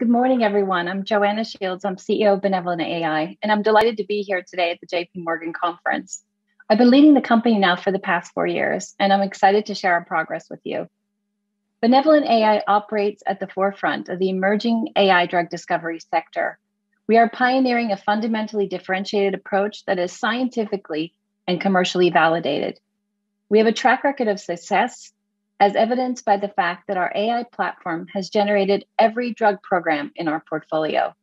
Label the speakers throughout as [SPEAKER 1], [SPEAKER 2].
[SPEAKER 1] Good morning, everyone. I'm Joanna Shields. I'm CEO of Benevolent AI, and I'm delighted to be here today at the JP Morgan conference. I've been leading the company now for the past four years, and I'm excited to share our progress with you. Benevolent AI operates at the forefront of the emerging AI drug discovery sector. We are pioneering a fundamentally differentiated approach that is scientifically and commercially validated. We have a track record of success as evidenced by the fact that our AI platform has generated every drug program in our portfolio.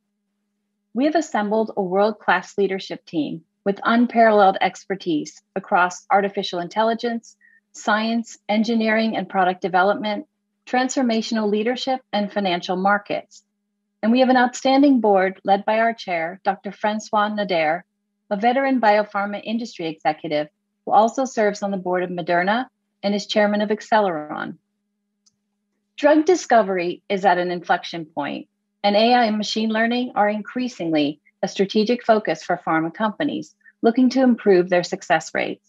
[SPEAKER 1] We have assembled a world class leadership team with unparalleled expertise across artificial intelligence, science, engineering and product development, transformational leadership, and financial markets. And we have an outstanding board led by our chair, Dr. Francois Nader, a veteran biopharma industry executive who also serves on the board of Moderna and is chairman of Acceleron. Drug discovery is at an inflection point, and AI and machine learning are increasingly a strategic focus for pharma companies looking to improve their success rates.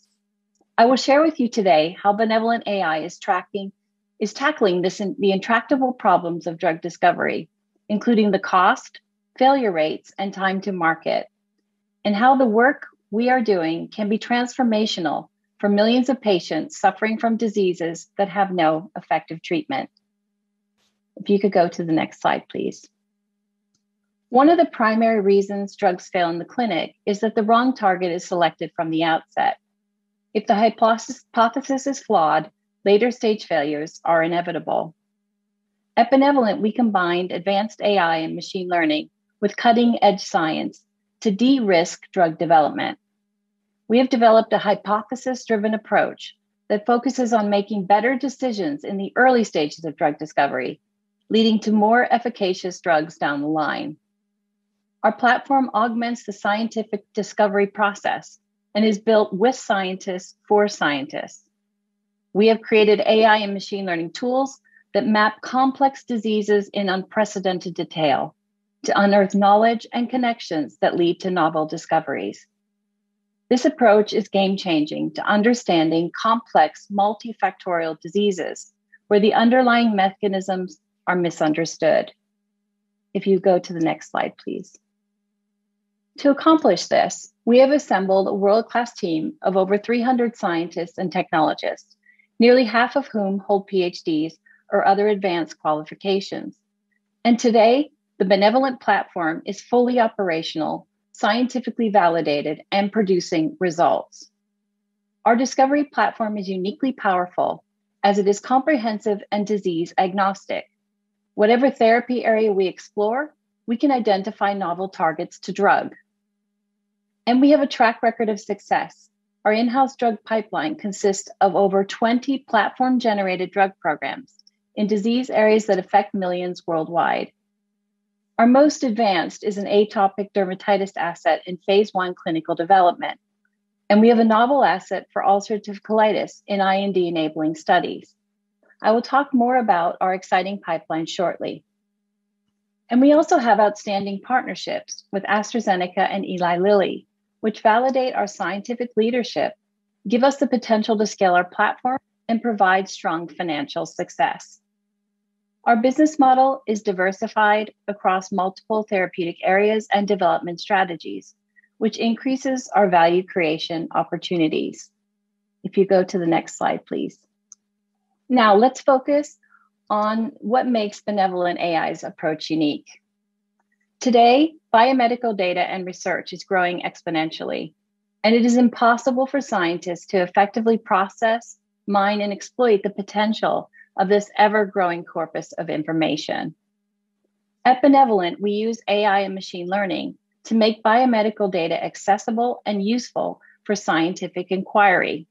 [SPEAKER 1] I will share with you today how benevolent AI is tracking is tackling this in, the intractable problems of drug discovery, including the cost, failure rates, and time to market, and how the work we are doing can be transformational for millions of patients suffering from diseases that have no effective treatment. If you could go to the next slide, please. One of the primary reasons drugs fail in the clinic is that the wrong target is selected from the outset. If the hypothesis is flawed, later stage failures are inevitable. At Benevolent, we combined advanced AI and machine learning with cutting edge science to de risk drug development. We have developed a hypothesis driven approach that focuses on making better decisions in the early stages of drug discovery, leading to more efficacious drugs down the line. Our platform augments the scientific discovery process and is built with scientists for scientists. We have created AI and machine learning tools that map complex diseases in unprecedented detail to unearth knowledge and connections that lead to novel discoveries. This approach is game changing to understanding complex multifactorial diseases where the underlying mechanisms are misunderstood. If you go to the next slide, please. To accomplish this, we have assembled a world class team of over 300 scientists and technologists, nearly half of whom hold PhDs or other advanced qualifications. And today, the Benevolent platform is fully operational scientifically validated, and producing results. Our discovery platform is uniquely powerful as it is comprehensive and disease agnostic. Whatever therapy area we explore, we can identify novel targets to drug. And we have a track record of success. Our in house drug pipeline consists of over 20 platform generated drug programs in disease areas that affect millions worldwide. Our most advanced is an atopic dermatitis asset in phase one clinical development. And we have a novel asset for ulcerative colitis in IND enabling studies. I will talk more about our exciting pipeline shortly. And we also have outstanding partnerships with AstraZeneca and Eli Lilly, which validate our scientific leadership, give us the potential to scale our platform, and provide strong financial success. Our business model is diversified across multiple therapeutic areas and development strategies, which increases our value creation opportunities. If you go to the next slide, please. Now, let's focus on what makes Benevolent AI's approach unique. Today, biomedical data and research is growing exponentially, and it is impossible for scientists to effectively process, mine, and exploit the potential of this ever growing corpus of information. At Benevolent, we use AI and machine learning to make biomedical data accessible and useful for scientific inquiry,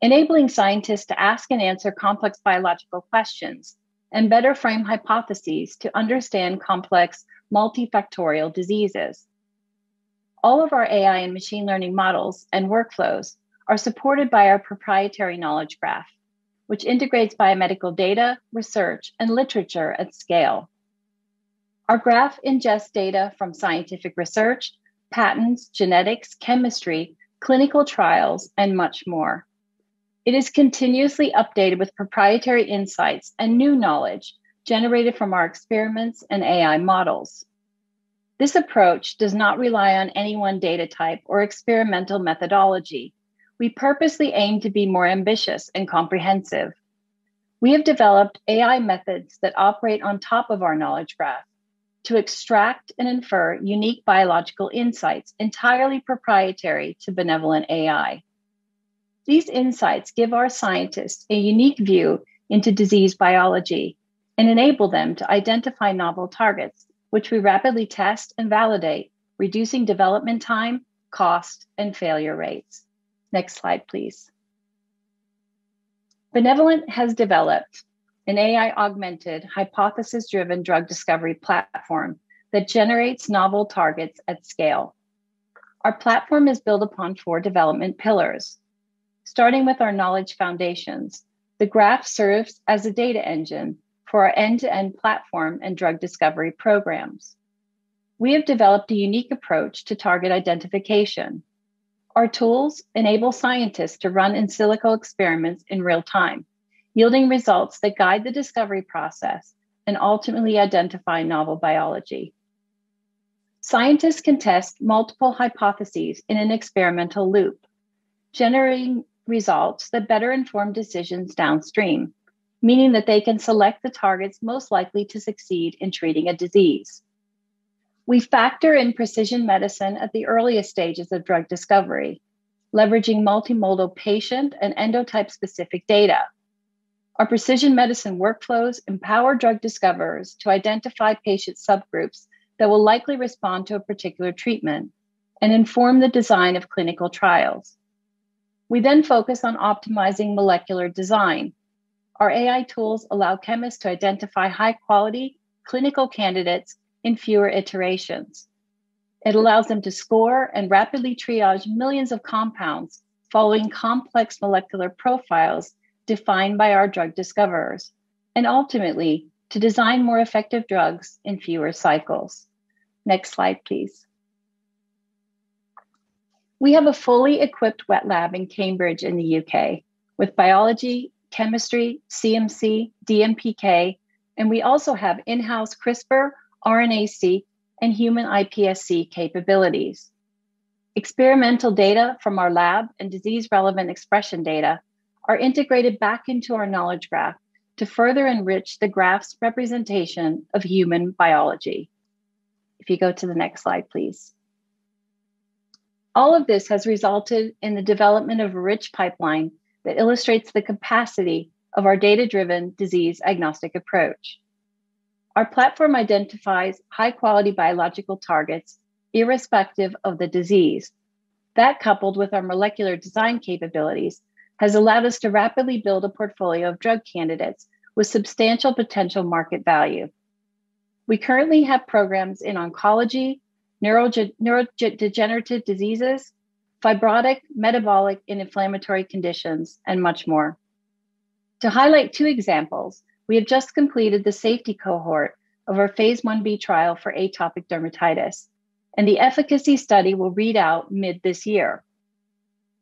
[SPEAKER 1] enabling scientists to ask and answer complex biological questions and better frame hypotheses to understand complex multifactorial diseases. All of our AI and machine learning models and workflows are supported by our proprietary knowledge graph which integrates biomedical data, research, and literature at scale. Our graph ingests data from scientific research, patents, genetics, chemistry, clinical trials, and much more. It is continuously updated with proprietary insights and new knowledge generated from our experiments and AI models. This approach does not rely on any one data type or experimental methodology. We purposely aim to be more ambitious and comprehensive. We have developed AI methods that operate on top of our knowledge graph to extract and infer unique biological insights entirely proprietary to benevolent AI. These insights give our scientists a unique view into disease biology and enable them to identify novel targets, which we rapidly test and validate, reducing development time, cost, and failure rates. Next slide, please. Benevolent has developed an AI augmented, hypothesis driven drug discovery platform that generates novel targets at scale. Our platform is built upon four development pillars. Starting with our knowledge foundations, the graph serves as a data engine for our end to end platform and drug discovery programs. We have developed a unique approach to target identification. Our tools enable scientists to run in silico experiments in real time, yielding results that guide the discovery process and ultimately identify novel biology. Scientists can test multiple hypotheses in an experimental loop, generating results that better inform decisions downstream, meaning that they can select the targets most likely to succeed in treating a disease. We factor in precision medicine at the earliest stages of drug discovery, leveraging multimodal patient and endotype specific data our precision medicine workflows empower drug discoverers to identify patient subgroups that will likely respond to a particular treatment and inform the design of clinical trials. We then focus on optimizing molecular design. Our AI tools allow chemists to identify high quality clinical candidates in fewer iterations. It allows them to score and rapidly triage millions of compounds following complex molecular profiles defined by our drug discoverers, and ultimately to design more effective drugs in fewer cycles. Next slide, please. We have a fully equipped wet lab in Cambridge in the UK with biology, chemistry, CMC, DMPK, and we also have in house CRISPR, RNA-seq, and human iPSC capabilities. Experimental data from our lab and disease relevant expression data are integrated back into our knowledge graph to further enrich the graph's representation of human biology. If you go to the next slide, please. All of this has resulted in the development of a rich pipeline that illustrates the capacity of our data driven disease agnostic approach. Our platform identifies high quality biological targets irrespective of the disease. That, coupled with our molecular design capabilities, has allowed us to rapidly build a portfolio of drug candidates with substantial potential market value. We currently have programs in oncology, neurodegenerative diseases, fibrotic, metabolic, and inflammatory conditions, and much more. To highlight two examples, we have just completed the safety cohort of our phase 1b trial for atopic dermatitis, and the efficacy study will read out mid this year.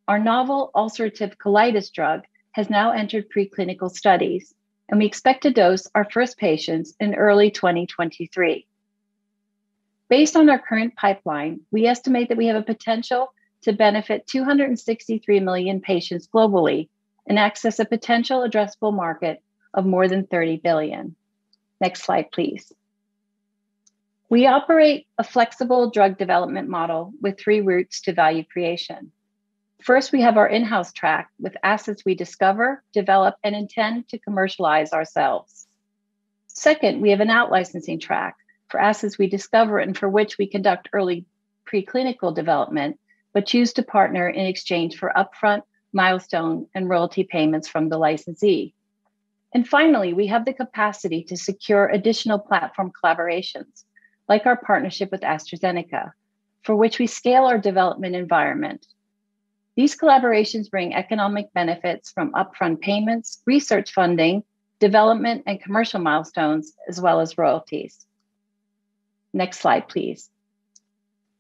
[SPEAKER 1] Our novel ulcerative colitis drug has now entered preclinical studies, and we expect to dose our first patients in early 2023. Based on our current pipeline, we estimate that we have a potential to benefit 263 million patients globally and access a potential addressable market of more than 30 billion. Next slide, please. We operate a flexible drug development model with three routes to value creation. First, we have our in house track with assets we discover, develop, and intend to commercialize ourselves. Second, we have an out licensing track for assets we discover and for which we conduct early preclinical development, but choose to partner in exchange for upfront, milestone, and royalty payments from the licensee. And finally, we have the capacity to secure additional platform collaborations, like our partnership with AstraZeneca, for which we scale our development environment these collaborations bring economic benefits from upfront payments, research funding, development and commercial milestones, as well as royalties. Next slide, please.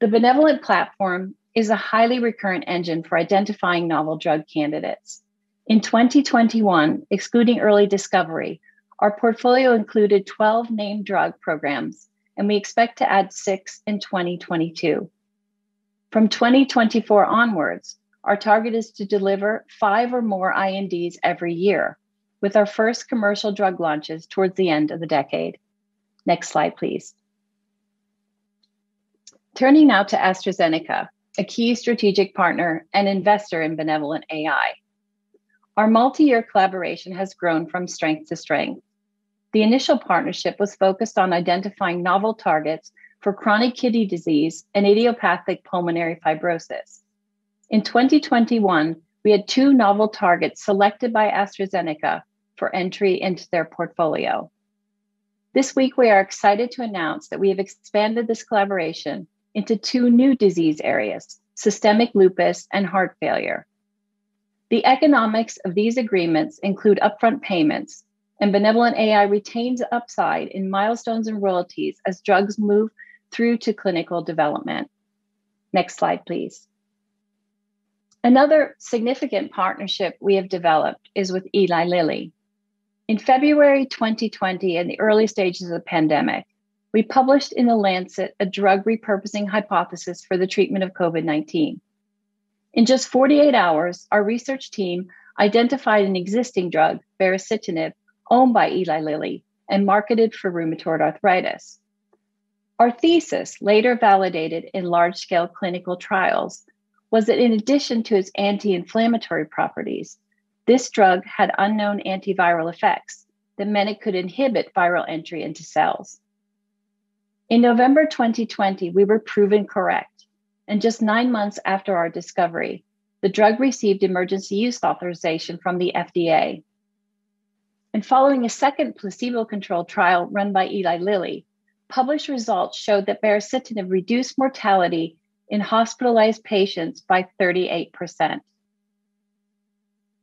[SPEAKER 1] The Benevolent platform is a highly recurrent engine for identifying novel drug candidates. In 2021, excluding early discovery, Our portfolio included 12 named drug programs, and we expect to add six in 2022. From 2024 onwards, our target is to deliver five or more INDs every year, with our first commercial drug launches towards the end of the decade. Next slide, please. Turning now to AstraZeneca, a key strategic partner and investor in Benevolent AI. Our multi year collaboration has grown from strength to strength. The initial partnership was focused on identifying novel targets for chronic kidney disease and idiopathic pulmonary fibrosis. In 2021, we had two novel targets selected by AstraZeneca for entry into their portfolio. This week, we are excited to announce that we have expanded this collaboration into two new disease areas systemic lupus and heart failure. The economics of these agreements include upfront payments, and Benevolent AI retains upside in milestones and royalties as drugs move through to clinical development. Next slide, please. Another significant partnership we have developed is with Eli Lilly. In February 2020, in the early stages of the pandemic, we published in The Lancet a drug repurposing hypothesis for the treatment of COVID 19. In just 48 hours, our research team identified an existing drug, baricitinib, owned by Eli Lilly and marketed for rheumatoid arthritis. Our thesis, later validated in large scale clinical trials, was that in addition to its anti inflammatory properties, this drug had unknown antiviral effects that meant it could inhibit viral entry into cells. In November 2020, we were proven correct. And just nine months after our discovery, the drug received emergency use authorization from the FDA. And following a second placebo controlled trial run by Eli Lilly, published results showed that baricitinib reduced mortality in hospitalized patients by 38%.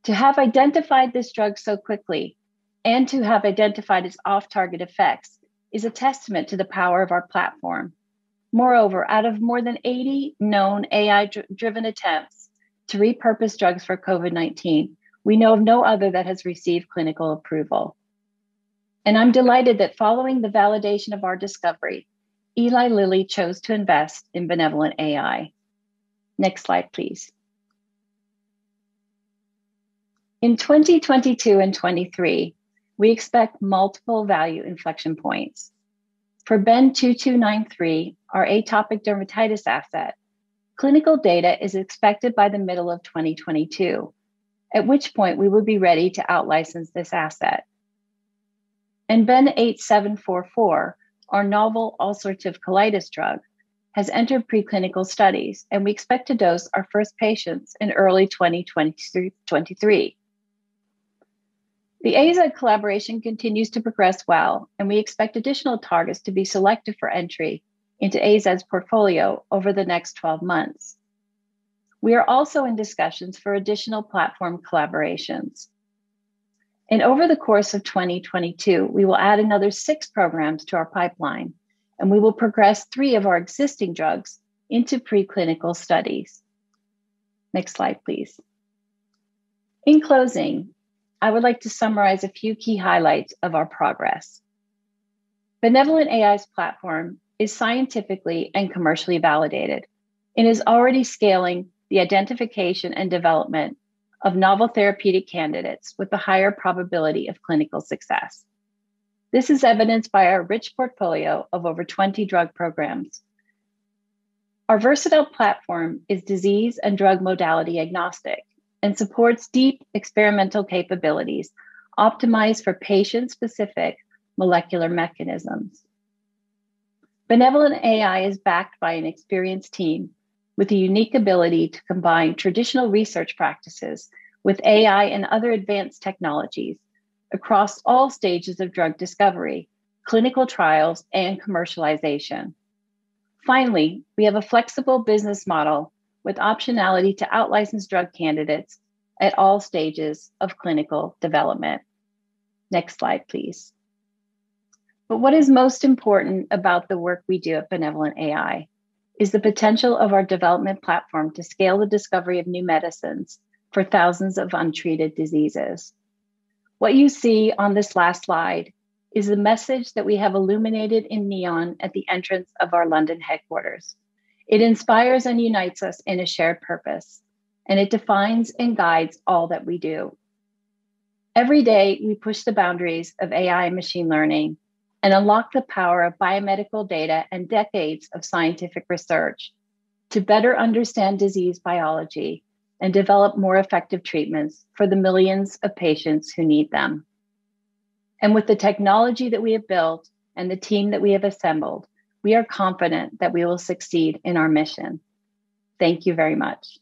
[SPEAKER 1] To have identified this drug so quickly and to have identified its off target effects is a testament to the power of our platform. Moreover, out of more than 80 known AI driven attempts to repurpose drugs for COVID 19, we know of no other that has received clinical approval. And I'm delighted that following the validation of our discovery, Eli Lilly chose to invest in Benevolent AI. Next slide, please. In 2022 and 23, we expect multiple value inflection points. For BEN 2293, our atopic dermatitis asset, clinical data is expected by the middle of 2022, at which point we will be ready to outlicense this asset. And BEN 8744, our novel ulcerative colitis drug, has entered preclinical studies, and we expect to dose our first patients in early 2023. The AZ collaboration continues to progress well, and we expect additional targets to be selected for entry into AZ's portfolio over the next 12 months. We are also in discussions for additional platform collaborations. And over the course of 2022, we will add another six programs to our pipeline, and we will progress three of our existing drugs into preclinical studies. Next slide, please. In closing, I would like to summarize a few key highlights of our progress. Benevolent AI's platform is scientifically and commercially validated and is already scaling the identification and development of novel therapeutic candidates with a higher probability of clinical success. This is evidenced by our rich portfolio of over 20 drug programs. Our versatile platform is disease and drug modality agnostic and supports deep experimental capabilities optimized for patient specific molecular mechanisms. Benevolent AI is backed by an experienced team with a unique ability to combine traditional research practices with AI and other advanced technologies across all stages of drug discovery, clinical trials, and commercialization. Finally, we have a flexible business model with optionality to outlicense drug candidates at all stages of clinical development. Next slide, please. But what is most important about the work we do at Benevolent AI is the potential of our development platform to scale the discovery of new medicines for thousands of untreated diseases. What you see on this last slide is the message that we have illuminated in neon at the entrance of our London headquarters. It inspires and unites us in a shared purpose, and it defines and guides all that we do. Every day, we push the boundaries of AI and machine learning and unlock the power of biomedical data and decades of scientific research to better understand disease biology and develop more effective treatments for the millions of patients who need them. And with the technology that we have built and the team that we have assembled, we are confident that we will succeed in our mission. Thank you very much.